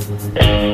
Thank é. you.